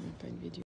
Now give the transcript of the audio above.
Même pas une vidéo.